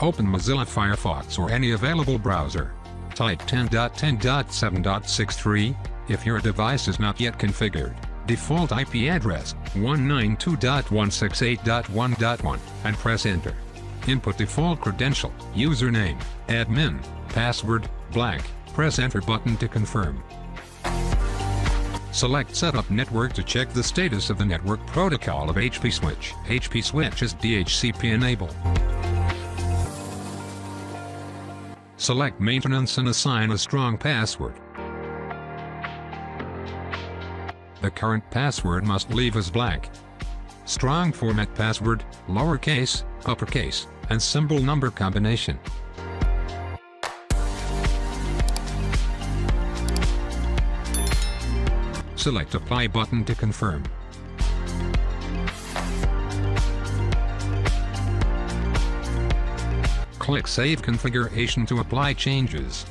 Open Mozilla Firefox or any available browser. Type 10.10.7.63 if your device is not yet configured. Default IP address 192.168.1.1 and press enter. Input default credential, username, admin, password, blank. Press enter button to confirm. Select Setup Network to check the status of the network protocol of HP Switch. HP Switch is DHCP enabled. Select Maintenance and assign a strong password. The current password must leave as blank. Strong format password, lowercase, uppercase, and symbol number combination. Select Apply button to confirm. Click Save Configuration to apply changes.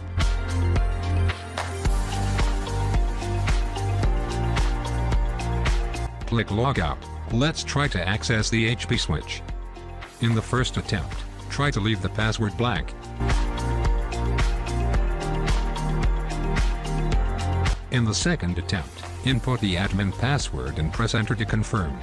Click Logout. Let's try to access the HP switch. In the first attempt, try to leave the password blank. In the second attempt, input the admin password and press enter to confirm.